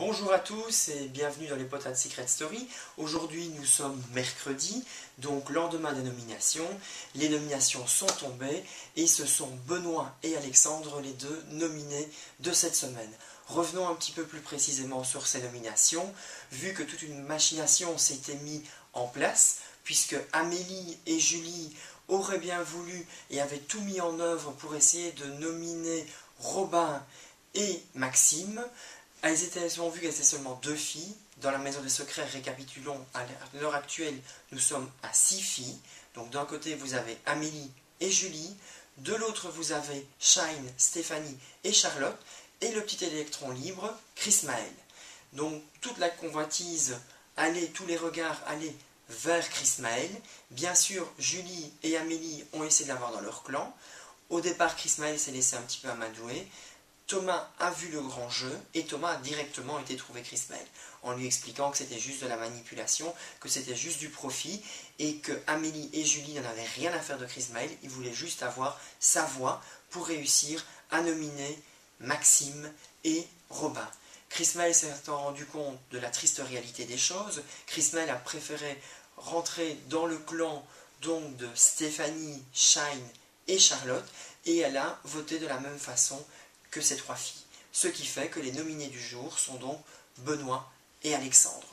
Bonjour à tous et bienvenue dans les Potas de Secret Story. Aujourd'hui nous sommes mercredi, donc lendemain des nominations. Les nominations sont tombées et ce sont Benoît et Alexandre les deux nominés de cette semaine. Revenons un petit peu plus précisément sur ces nominations, vu que toute une machination s'était mise en place, puisque Amélie et Julie auraient bien voulu et avaient tout mis en œuvre pour essayer de nominer Robin et Maxime. Elles, étaient, vu qu'elles étaient seulement deux filles. Dans la Maison des Secrets, récapitulons, à l'heure actuelle, nous sommes à six filles. Donc d'un côté, vous avez Amélie et Julie. De l'autre, vous avez Shine, Stéphanie et Charlotte. Et le petit électron libre, Chris Maël. Donc toute la convoitise allait, tous les regards allaient vers Chris Maël. Bien sûr, Julie et Amélie ont essayé de l'avoir dans leur clan. Au départ, Chris Maël s'est laissé un petit peu amadouer. Thomas a vu le grand jeu et Thomas a directement été trouver Chris Mail en lui expliquant que c'était juste de la manipulation, que c'était juste du profit et que Amélie et Julie n'en avaient rien à faire de Chris Mail, ils voulaient juste avoir sa voix pour réussir à nominer Maxime et Robin. Chris Mail s'est rendu compte de la triste réalité des choses. Chris Mail a préféré rentrer dans le clan donc de Stéphanie, Shine et Charlotte et elle a voté de la même façon que ces trois filles. Ce qui fait que les nominés du jour sont donc Benoît et Alexandre.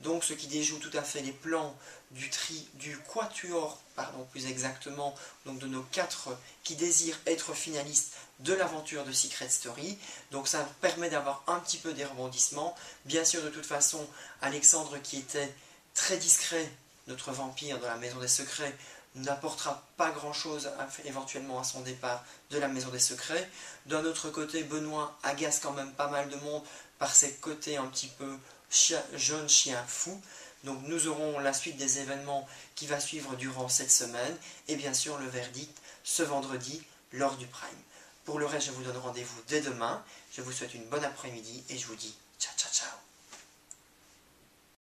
Donc ce qui déjoue tout à fait les plans du tri du quatuor, pardon plus exactement, donc de nos quatre qui désirent être finalistes de l'aventure de Secret Story. Donc ça permet d'avoir un petit peu des rebondissements. Bien sûr de toute façon, Alexandre qui était très discret, notre vampire dans la Maison des Secrets, n'apportera pas grand-chose éventuellement à son départ de la Maison des Secrets. D'un autre côté, Benoît agace quand même pas mal de monde par ses côtés un petit peu jeune chien fou. Donc nous aurons la suite des événements qui va suivre durant cette semaine et bien sûr le verdict ce vendredi lors du Prime. Pour le reste, je vous donne rendez-vous dès demain. Je vous souhaite une bonne après-midi et je vous dis